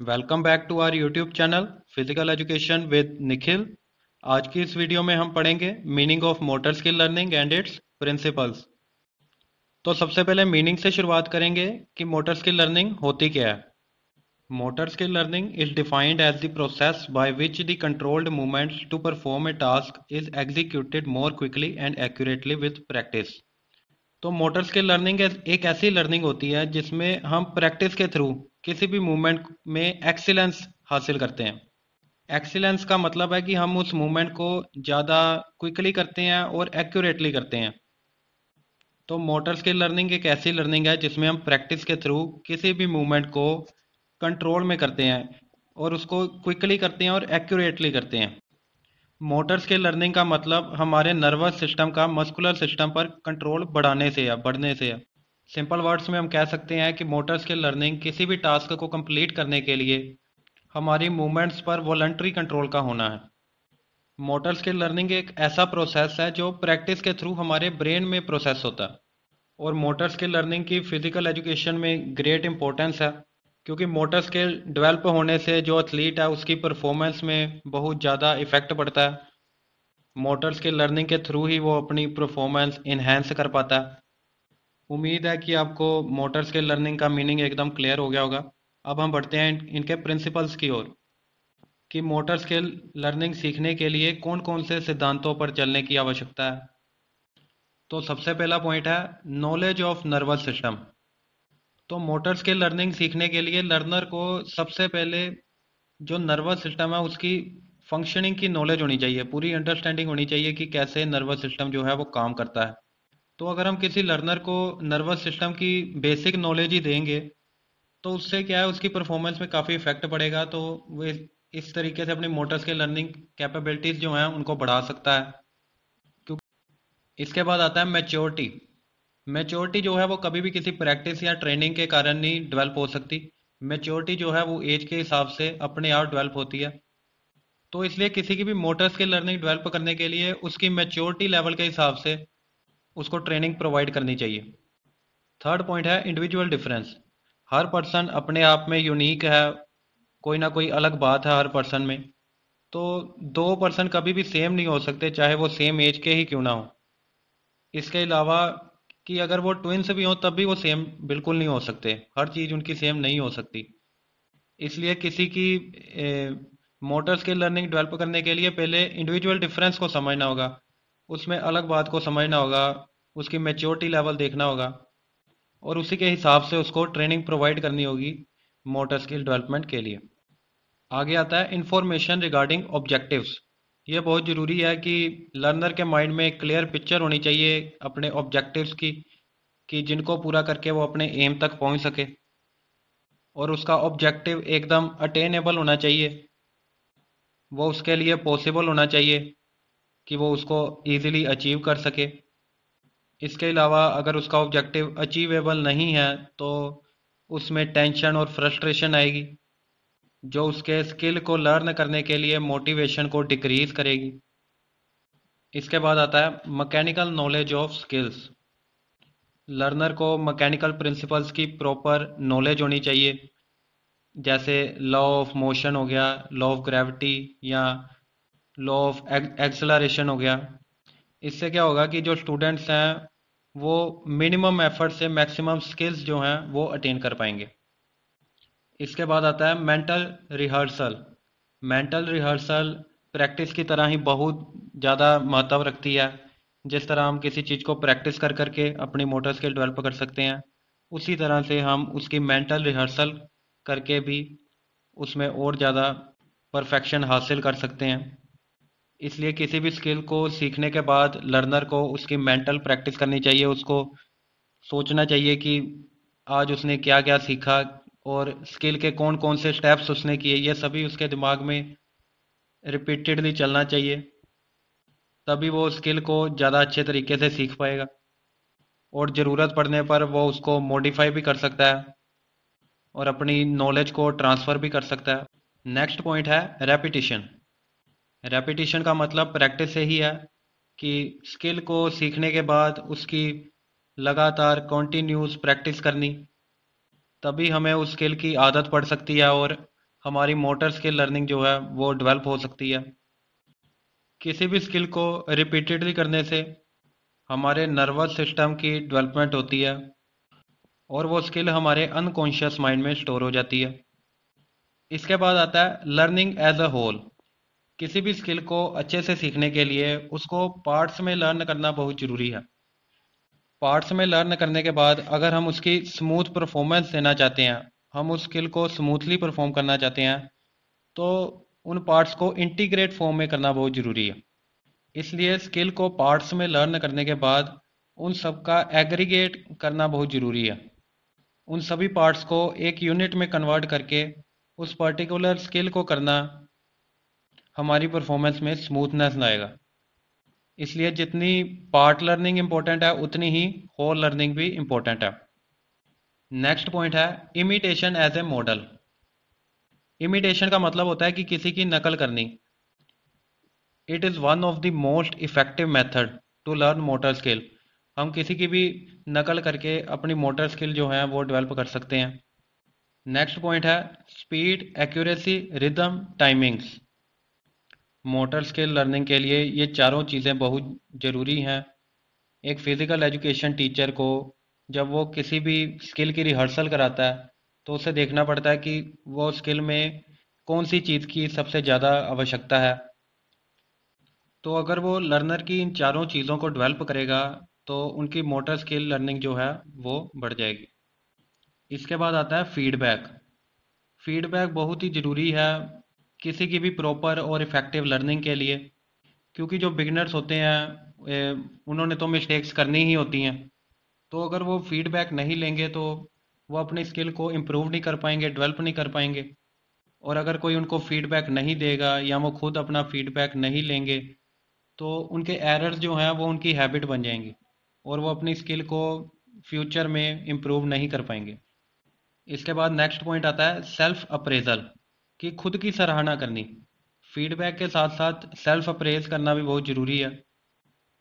Welcome back to our YouTube channel physical education with Nikhil आज की इस video में हम पढ़ेंगे meaning of motor skill learning and its principles तो सबसे पहले मीनिंग से शुरुआत करेंगे कि मोटर स्किल लर्निंग होती क्या है। Motor skill learning is defined as the process by which the controlled movements to perform a task is executed more quickly and accurately with practice तो मोटर स्किल लर्निंग एक ऐसी learning होती है जिसमें हम प्रैक्टिस के थ्रू किसी भी मूवमेंट में एक्सीलेंस हासिल करते हैं। एक्सीलेंस का मतलब है कि हम उस मूवमेंट को ज़्यादा क्विकली करते हैं और एक्यूरेटली करते हैं। तो मोटर स्किल लर्निंग एक ऐसी लर्निंग है जिसमें हम प्रैक्टिस के थ्रू किसी भी मूवमेंट को कंट्रोल में करते हैं और उसको क्विकली करते हैं और एक्यूरेटली करते हैं। मोटर के लर्निंग का मतलब हमारे नर्वस सिस्टम का मस्कुलर सिस्टम पर कंट्रोल बढ़ाने से या बढ़ने से है। सिंपल वर्ड्स में हम कह सकते हैं कि मोटर्स के लर्निंग किसी भी टास्क को कंप्लीट करने के लिए हमारी मूवमेंट्स पर वॉलंट्री कंट्रोल का होना है। मोटर स्किल लर्निंग एक ऐसा प्रोसेस है जो प्रैक्टिस के थ्रू हमारे ब्रेन में प्रोसेस होता है और मोटर के लर्निंग की फ़िज़िकल एजुकेशन में ग्रेट इंपॉर्टेंस है। क्योंकि मोटर स्किल डेवलप होने से जो एथलीट है, उसकी परफॉर्मेंस में बहुत ज़्यादा इफ़ेक्ट पड़ता है। मोटर स्किल लर्निंग के थ्रू ही वो अपनी परफॉर्मेंस इन्हेंस कर पाता है। उम्मीद है कि आपको मोटर स्किल लर्निंग का मीनिंग एकदम क्लियर हो गया होगा। अब हम बढ़ते हैं इनके प्रिंसिपल्स की ओर, कि मोटर स्किल लर्निंग सीखने के लिए कौन कौन से सिद्धांतों पर चलने की आवश्यकता है। तो सबसे पहला पॉइंट है नॉलेज ऑफ़ नर्वस सिस्टम तो मोटर स्किल लर्निंग सीखने के लिए लर्नर को सबसे पहले जो नर्वस सिस्टम है, उसकी फंक्शनिंग की नॉलेज होनी चाहिए। पूरी अंडरस्टैंडिंग होनी चाहिए कि कैसे नर्वस सिस्टम जो है, वो काम करता है। तो अगर हम किसी लर्नर को नर्वस सिस्टम की बेसिक नॉलेज ही देंगे तो उससे क्या है, उसकी परफॉर्मेंस में काफ़ी इफ़ेक्ट पड़ेगा। तो वो इस तरीके से अपनी मोटर्स के लर्निंग कैपेबिलिटीज़ जो हैं, उनको बढ़ा सकता है। क्योंकि इसके बाद आता है मैच्योरिटी मैच्योरिटी जो है वो कभी भी किसी प्रैक्टिस या ट्रेनिंग के कारण नहीं डेवलप हो सकती। मैच्योरिटी जो है वो एज के हिसाब से अपने आप डेवलप होती है। तो इसलिए किसी की भी मोटर्स की लर्निंग डेवलप करने के लिए उसकी मैच्योरिटी लेवल के हिसाब से उसको ट्रेनिंग प्रोवाइड करनी चाहिए। थर्ड पॉइंट है इंडिविजुअल डिफरेंस हर पर्सन अपने आप में यूनिक है, कोई ना कोई अलग बात है हर पर्सन में। तो दो पर्सन कभी भी सेम नहीं हो सकते, चाहे वो सेम एज के ही क्यों ना हो। इसके अलावा कि अगर वो ट्विंस भी हो, तब भी वो सेम बिल्कुल नहीं हो सकते। हर चीज़ उनकी सेम नहीं हो सकती। इसलिए किसी की मोटर स्किल लर्निंग डेवलप करने के लिए पहले इंडिविजुअल डिफरेंस को समझना होगा। उसमें अलग बात को समझना होगा। उसकी मेच्योरिटी लेवल देखना होगा। और उसी के हिसाब से उसको ट्रेनिंग प्रोवाइड करनी होगी मोटर स्किल डेवलपमेंट के लिए। आगे आता है इंफॉर्मेशन रिगार्डिंग ऑब्जेक्टिव्स ये बहुत ज़रूरी है कि लर्नर के माइंड में एक क्लियर पिक्चर होनी चाहिए अपने ऑब्जेक्टिव्स की, कि जिनको पूरा करके वो अपने एम तक पहुँच सके। और उसका ऑब्जेक्टिव एकदम अटेनेबल होना चाहिए। वो उसके लिए पॉसिबल होना चाहिए कि वो उसको ईज़िली अचीव कर सके। इसके अलावा अगर उसका ऑब्जेक्टिव अचीवेबल नहीं है तो उसमें टेंशन और फ्रस्ट्रेशन आएगी। जो उसके स्किल को लर्न करने के लिए मोटिवेशन को डिक्रीज करेगी। इसके बाद आता है mechanical knowledge of skills learner को मैकेनिकल प्रिंसिपल्स की प्रॉपर नॉलेज होनी चाहिए। जैसे लॉ ऑफ़ मोशन हो गया लॉ ऑफ़ ग्रेविटी या लॉ ऑफ़ एक्सलरेशन हो गया। इससे क्या होगा कि जो स्टूडेंट्स हैं, वो मिनिमम एफर्ट से मैक्सिमम स्किल्स जो हैं, वो अटेन कर पाएँगे। इसके बाद आता है mental rehearsal mental rehearsal practice की तरह ही बहुत ज़्यादा महत्व रखती है। जिस तरह हम किसी चीज़ को प्रैक्टिस कर करके अपनी मोटर स्किल डेवलप कर सकते हैं, उसी तरह से हम उसकी मेंटल रिहर्सल करके भी उसमें और ज़्यादा परफेक्शन हासिल कर सकते हैं। इसलिए किसी भी स्किल को सीखने के बाद लर्नर को उसकी मेंटल प्रैक्टिस करनी चाहिए। उसको सोचना चाहिए कि आज उसने क्या क्या सीखा और स्किल के कौन कौन से स्टेप्स उसने किए, ये सभी उसके दिमाग में रिपीटेडली चलना चाहिए, तभी वो स्किल को ज़्यादा अच्छे तरीके से सीख पाएगा। और ज़रूरत पड़ने पर वो उसको मॉडिफाई भी कर सकता है और अपनी नॉलेज को ट्रांसफ़र भी कर सकता है। नेक्स्ट पॉइंट है रेपिटिशन रेपिटिशन का मतलब प्रैक्टिस से ही है कि स्किल को सीखने के बाद उसकी लगातार कॉन्टीन्यूस प्रैक्टिस करनी। तभी हमें उस स्किल की आदत पड़ सकती है और हमारी मोटर स्किल लर्निंग जो है वो डेवलप हो सकती है। किसी भी स्किल को रिपीटेडली करने से हमारे नर्वस सिस्टम की डेवलपमेंट होती है और वो स्किल हमारे अनकॉन्शियस माइंड में स्टोर हो जाती है। इसके बाद आता है लर्निंग एज अ होल किसी भी स्किल को अच्छे से सीखने के लिए उसको पार्ट्स में लर्न करना बहुत ज़रूरी है। पार्ट्स में लर्न करने के बाद अगर हम उसकी स्मूथ परफॉर्मेंस देना चाहते हैं, हम उस स्किल को स्मूथली परफॉर्म करना चाहते हैं तो उन पार्ट्स को इंटीग्रेट फॉर्म में करना बहुत ज़रूरी है। इसलिए स्किल को पार्ट्स में लर्न करने के बाद उन सब का एग्रीगेट करना बहुत ज़रूरी है। उन सभी पार्ट्स को एक यूनिट में कन्वर्ट करके उस पर्टिकुलर स्किल को करना हमारी परफॉर्मेंस में स्मूथनेस लाएगा। इसलिए जितनी पार्ट लर्निंग इंपॉर्टेंट है, उतनी ही होल लर्निंग भी इंपॉर्टेंट है। नेक्स्ट पॉइंट है imitation as a model imitation का मतलब होता है कि किसी की नकल करनी। It is one of the most effective method to learn motor skill हम किसी की भी नकल करके अपनी मोटर स्किल जो है, वो डेवलप कर सकते हैं। नेक्स्ट पॉइंट है speed accuracy rhythm timings motor skill learning के लिए ये चारों चीज़ें बहुत ज़रूरी हैं। एक फ़िज़िकल एजुकेशन टीचर को जब वो किसी भी स्किल की रिहर्सल कराता है तो उसे देखना पड़ता है कि वो स्किल में कौन सी चीज़ की सबसे ज़्यादा आवश्यकता है। तो अगर वो लर्नर की इन चारों चीज़ों को डेवलप करेगा तो उनकी मोटर स्किल लर्निंग जो है, वो बढ़ जाएगी। इसके बाद आता है फीडबैक फीडबैक बहुत ही ज़रूरी है। किसी की भी प्रॉपर और इफ़ेक्टिव लर्निंग के लिए, क्योंकि जो बिगनर्स होते हैं उन्होंने तो मिस्टेक्स करनी ही होती हैं। तो अगर वो फीडबैक नहीं लेंगे तो वो अपनी स्किल को इम्प्रूव नहीं कर पाएँगे डेवलप नहीं कर पाएँगे। और अगर कोई उनको फीडबैक नहीं देगा, या वो खुद अपना फीडबैक नहीं लेंगे तो उनके एरर्स जो हैं, वो उनकी हैबिट बन जाएँगी, और वो अपनी स्किल को फ्यूचर में इम्प्रूव नहीं कर पाएँगे। इसके बाद नेक्स्ट पॉइंट आता है सेल्फ अप्रेजल कि खुद की सराहना करनी। फीडबैक के साथ साथ सेल्फ अप्रेज करना भी बहुत ज़रूरी है।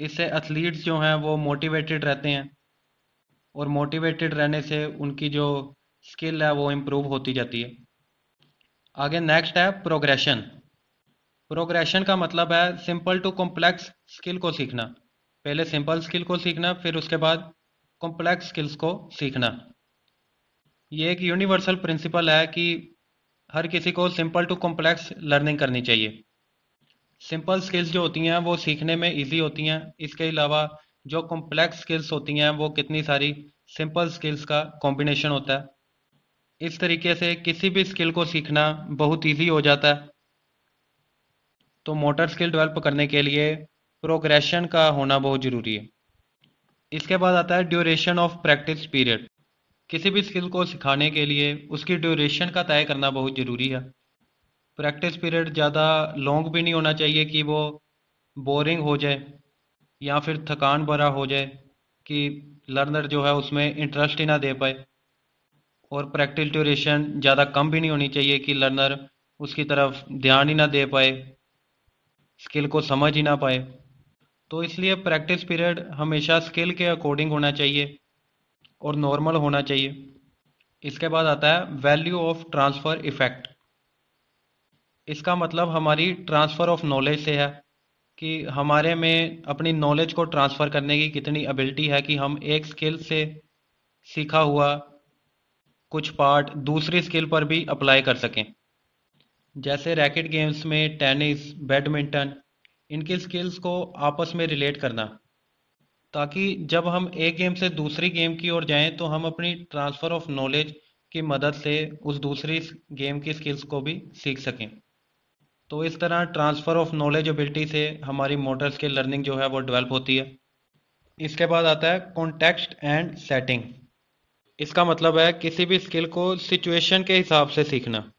इससे एथलीट्स जो हैं, वो मोटिवेटेड रहते हैं और मोटिवेटेड रहने से उनकी जो स्किल है, वो इम्प्रूव होती जाती है। आगे नेक्स्ट है प्रोग्रेशन प्रोग्रेशन का मतलब है सिंपल टू कॉम्प्लेक्स स्किल को सीखना। पहले सिंपल स्किल को सीखना, फिर उसके बाद कॉम्प्लेक्स स्किल्स को सीखना। ये एक यूनिवर्सल प्रिंसिपल है कि हर किसी को सिंपल टू कॉम्प्लेक्स लर्निंग करनी चाहिए। सिंपल स्किल्स जो होती हैं, वो सीखने में इजी होती हैं। इसके अलावा जो कॉम्प्लेक्स स्किल्स होती हैं, वो कितनी सारी सिंपल स्किल्स का कॉम्बिनेशन होता है। इस तरीके से किसी भी स्किल को सीखना बहुत इजी हो जाता है। तो मोटर स्किल डेवलप करने के लिए प्रोग्रेशन का होना बहुत ज़रूरी है। इसके बाद आता है ड्यूरेशन ऑफ़ प्रैक्टिस पीरियड किसी भी स्किल को सिखाने के लिए उसकी ड्यूरेशन का तय करना बहुत ज़रूरी है। प्रैक्टिस पीरियड ज़्यादा लॉन्ग भी नहीं होना चाहिए कि वो बोरिंग हो जाए या फिर थकान भरा हो जाए कि लर्नर जो है उसमें इंटरेस्ट ही ना दे पाए। और प्रैक्टिस ड्यूरेशन ज़्यादा कम भी नहीं होनी चाहिए कि लर्नर उसकी तरफ़ ध्यान ही ना दे पाए स्किल को समझ ही ना पाए। तो इसलिए प्रैक्टिस पीरियड हमेशा स्किल के अकॉर्डिंग होना चाहिए। और नॉर्मल होना चाहिए। इसके बाद आता है वैल्यू ऑफ़ ट्रांसफ़र इफ़ेक्ट इसका मतलब हमारी ट्रांसफ़र ऑफ़ नॉलेज से है कि हमारे में अपनी नॉलेज को ट्रांसफ़र करने की कितनी एबिलिटी है कि हम एक स्किल से सीखा हुआ कुछ पार्ट दूसरी स्किल पर भी अप्लाई कर सकें। जैसे रैकेट गेम्स में टेनिस बैडमिंटन इनकी स्किल्स को आपस में रिलेट करना। ताकि जब हम एक गेम से दूसरी गेम की ओर जाएँ तो हम अपनी ट्रांसफ़र ऑफ़ नॉलेज की मदद से उस दूसरी गेम की स्किल्स को भी सीख सकें। तो इस तरह ट्रांसफ़र ऑफ़ नॉलेज एबिलिटी से हमारी मोटर स्किल लर्निंग जो है, वो डेवलप होती है। इसके बाद आता है कॉन्टेक्स्ट एंड सेटिंग इसका मतलब है किसी भी स्किल को सिचुएशन के हिसाब से सीखना।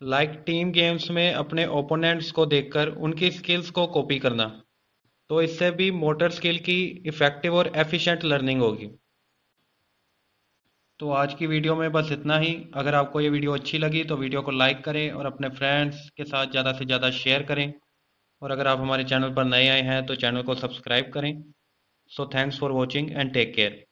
लाइक टीम गेम्स में अपने ओपोनेंट्स को देखकर उनकी स्किल्स को कॉपी करना। तो इससे भी मोटर स्किल की इफ़ेक्टिव और एफिशिएंट लर्निंग होगी। तो आज की वीडियो में बस इतना ही। अगर आपको ये वीडियो अच्छी लगी तो वीडियो को लाइक करें और अपने फ्रेंड्स के साथ ज़्यादा से ज़्यादा शेयर करें। और अगर आप हमारे चैनल पर नए आए हैं तो चैनल को सब्सक्राइब करें। So thanks for watching and take care